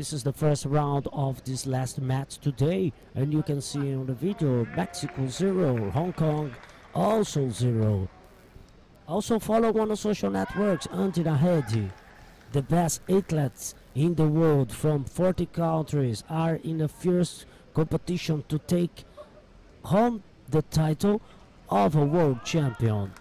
This is the first round of this last match today, and you can see on the video Mexico 0, Hong Kong also 0. Also follow on the social networks until ahead. The best athletes in the world from 40 countries are in the fierce competition to take home the title of a world champion.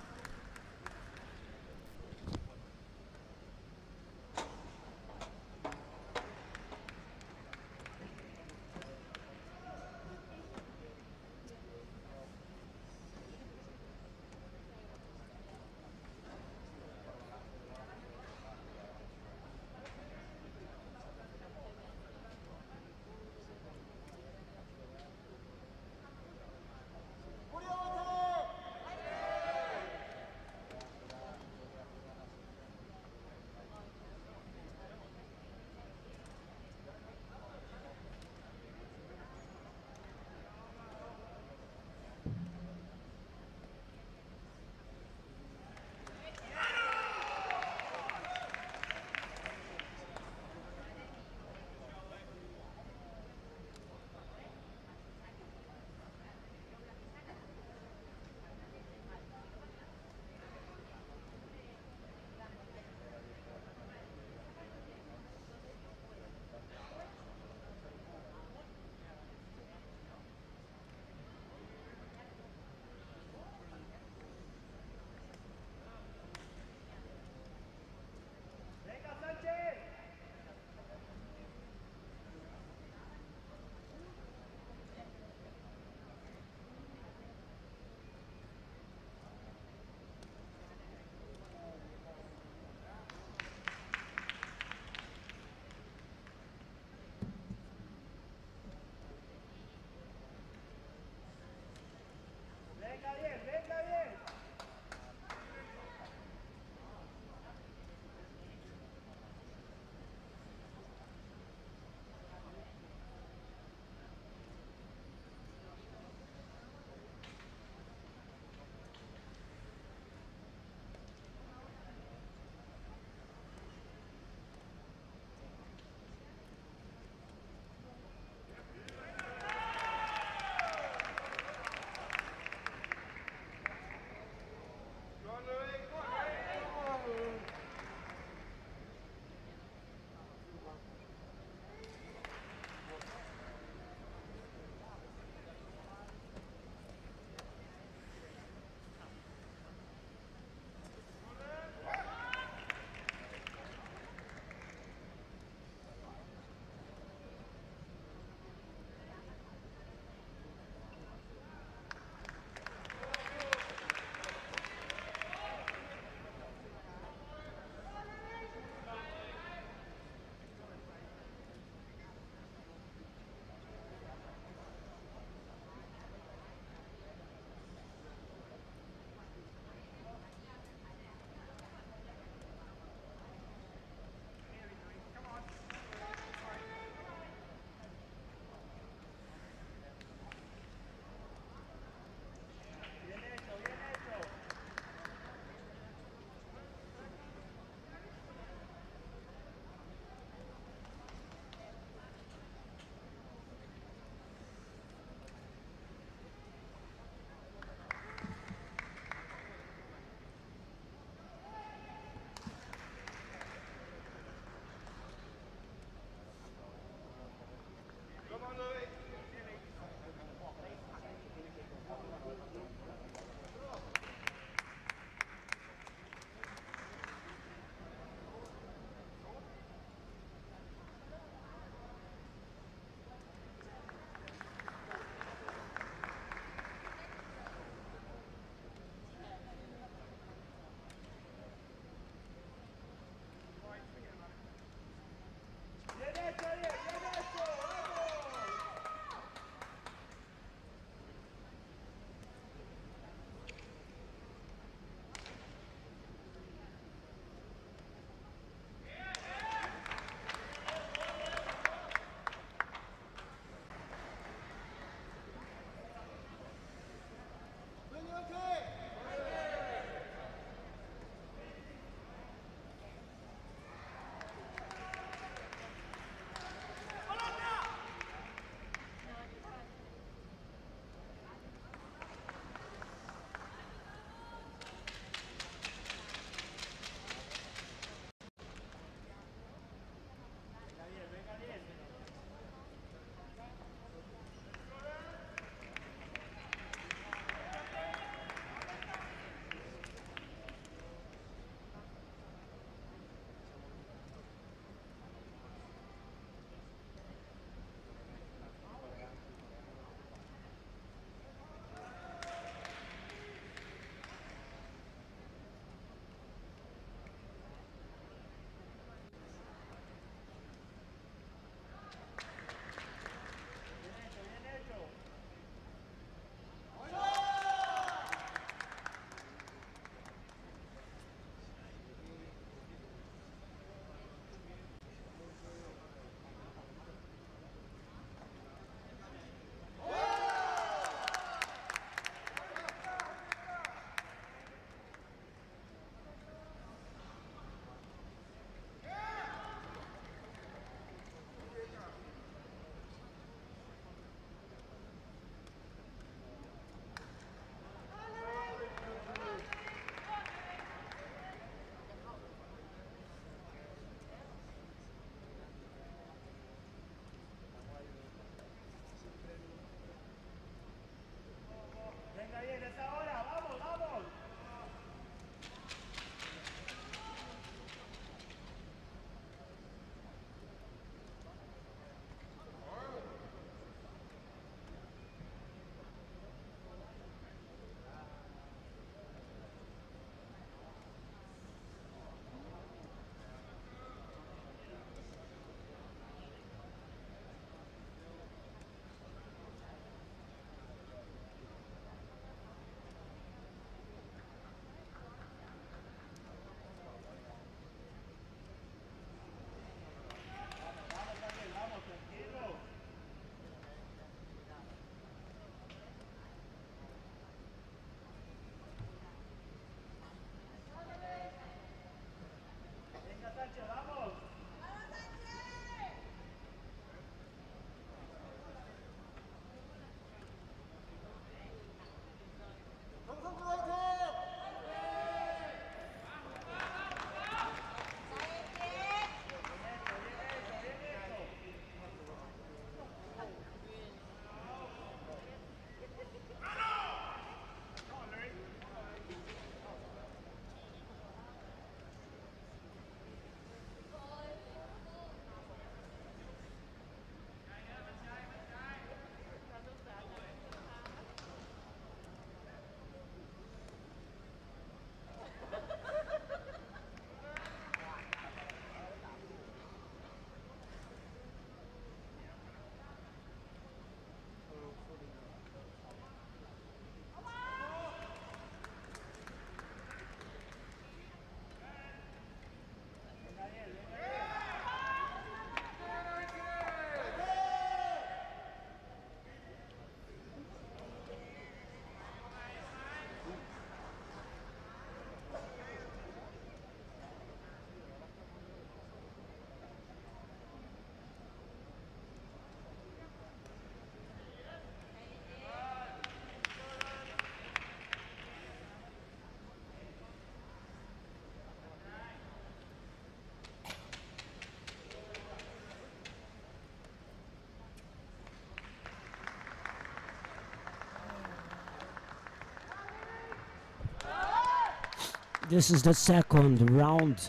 This is the second round,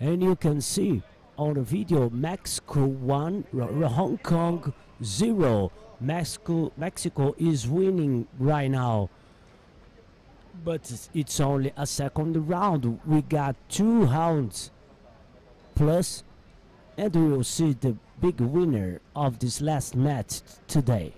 and you can see on the video Mexico 1, R- Hong Kong 0. Mexico, Mexico is winning right now. But it's- only a second round. We got two rounds plus, and we will see the big winner of this last match today.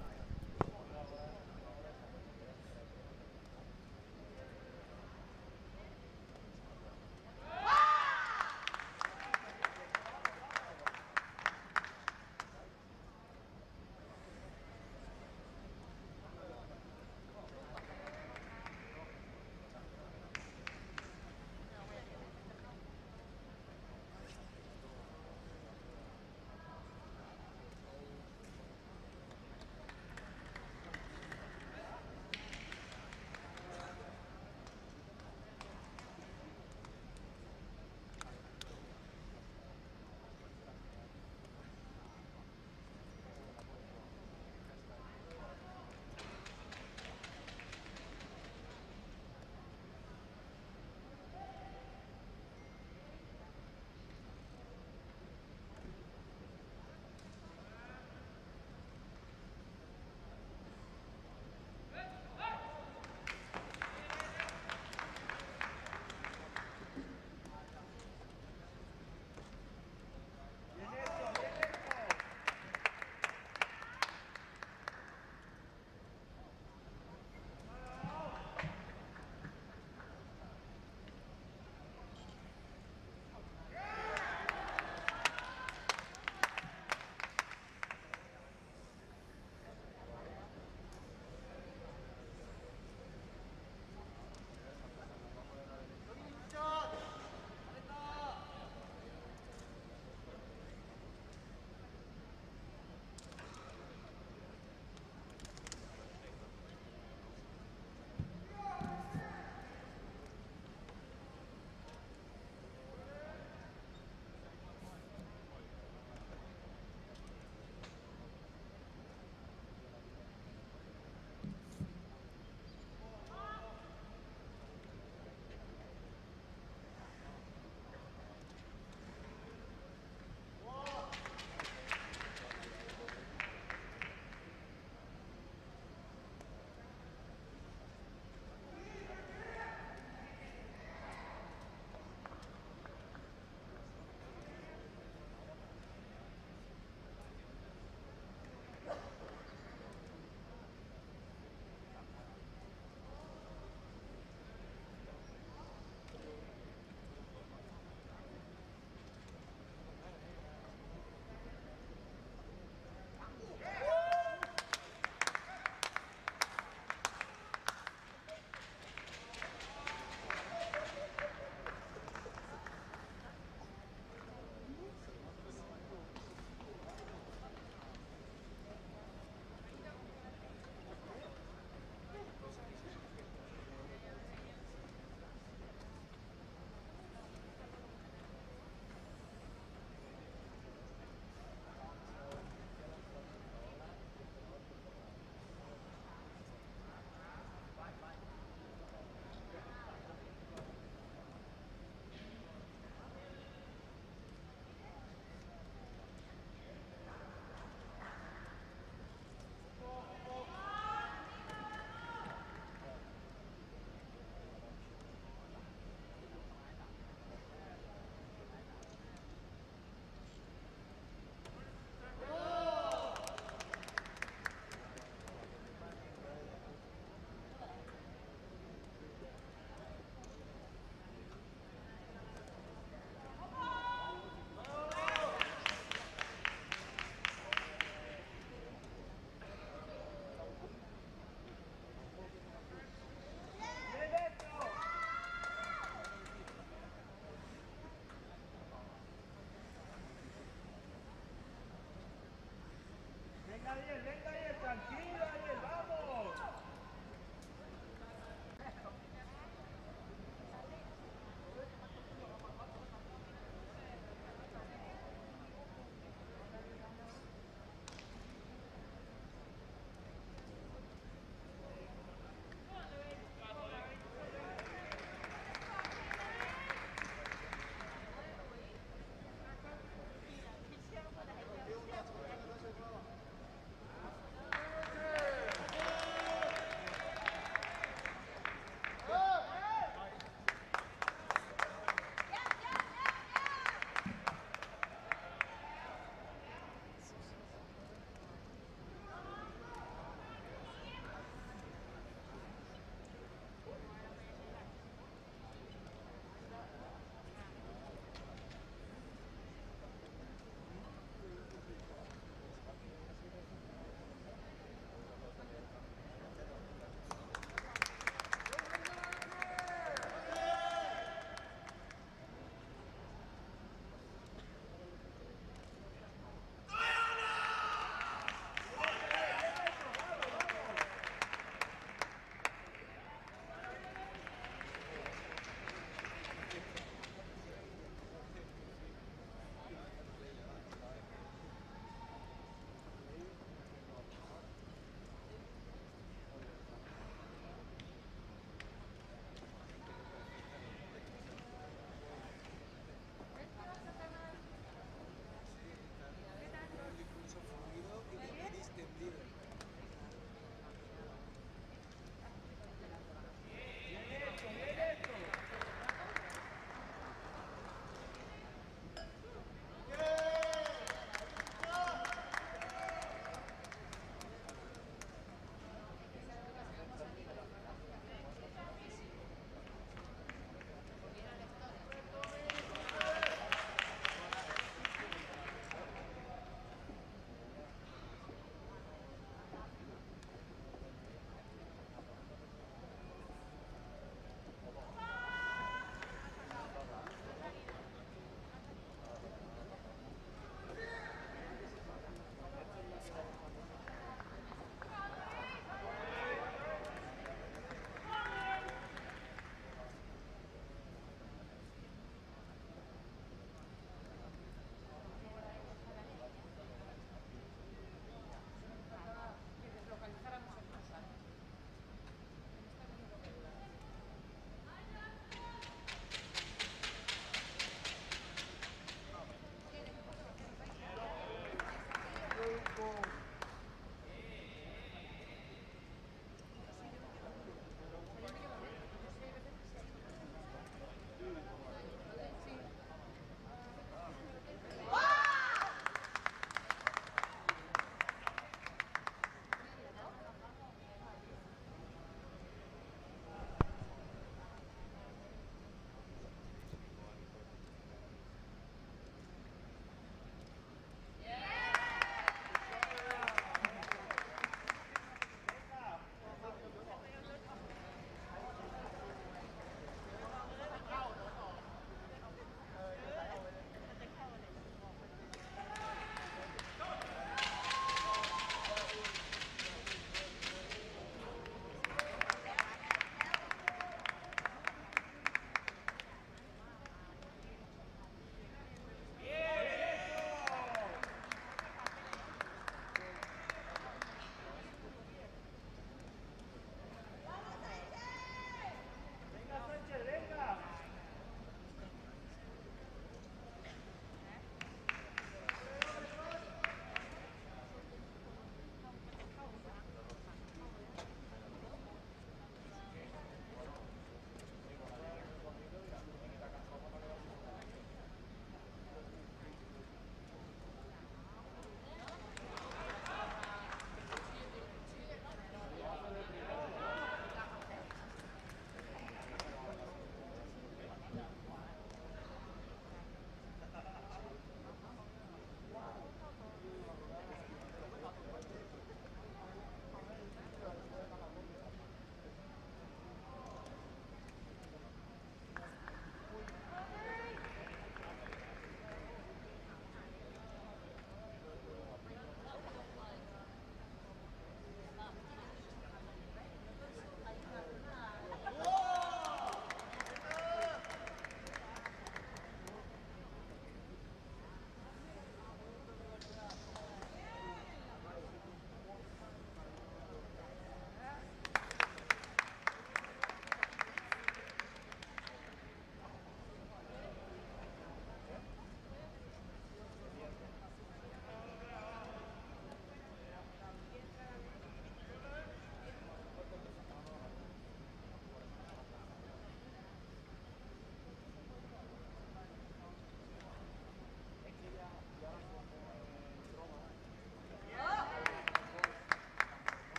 Venga bien, venga bien, tranquilo.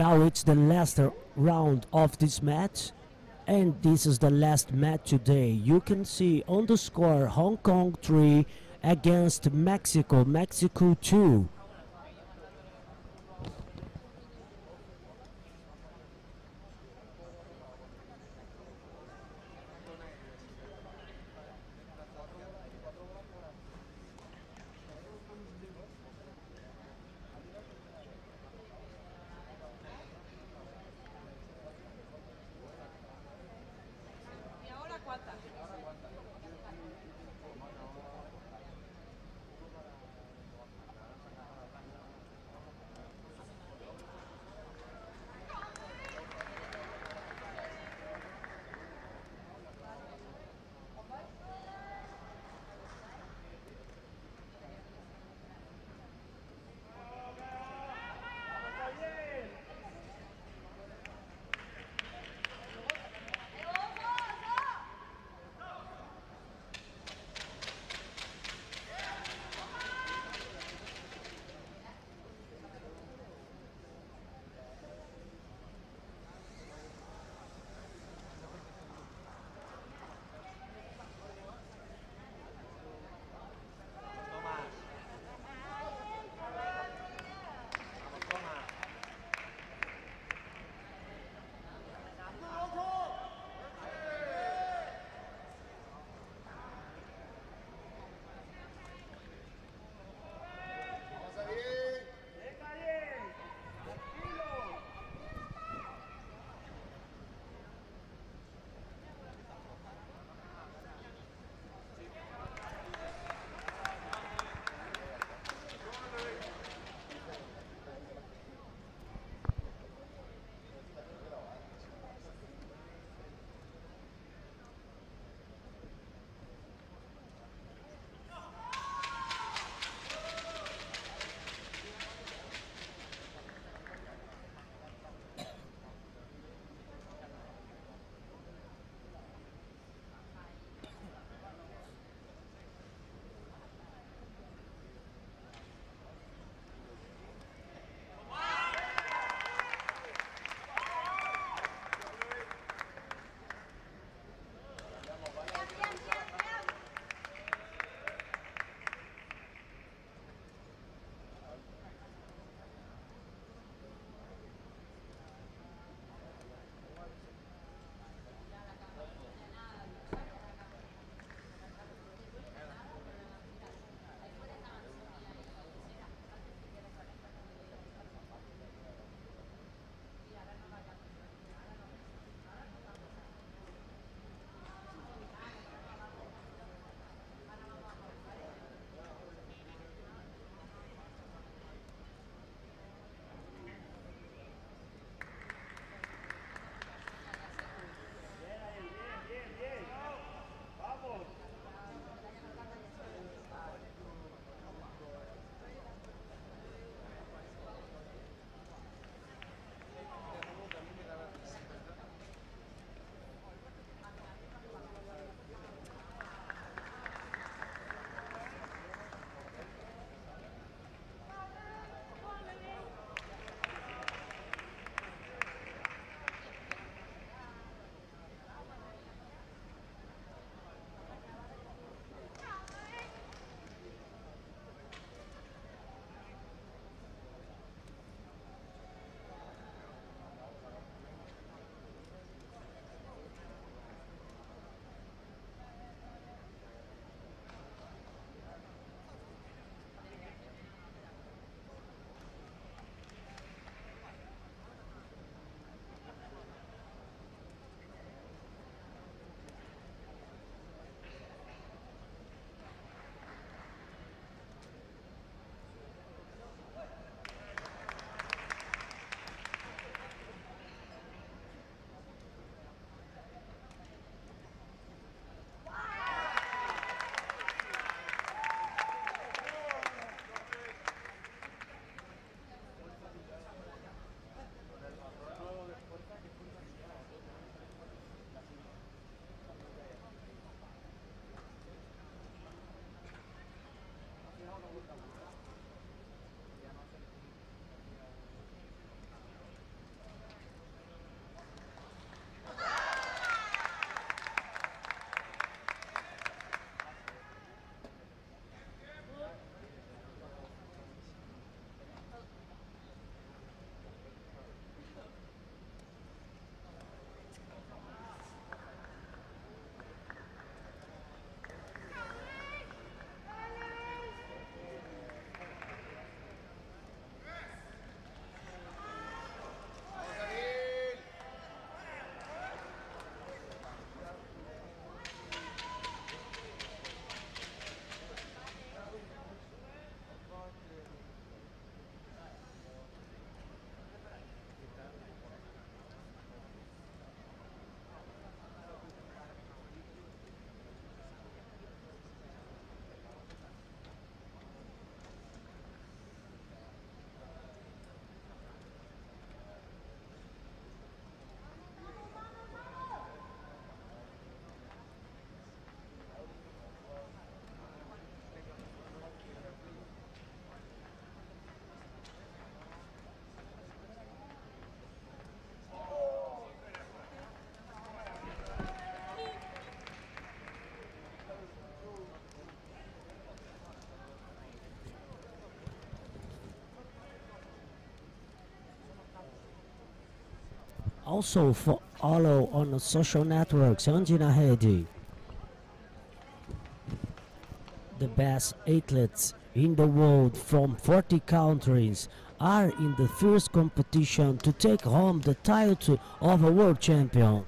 Now it's the last round of this match, and this is the last match today. You can see on the score Hong Kong 3 against Mexico, Mexico 2. Also follow on the social networks ANDE na rede. The best athletes in the world from 40 countries are in the first competition to take home the title of a world champion.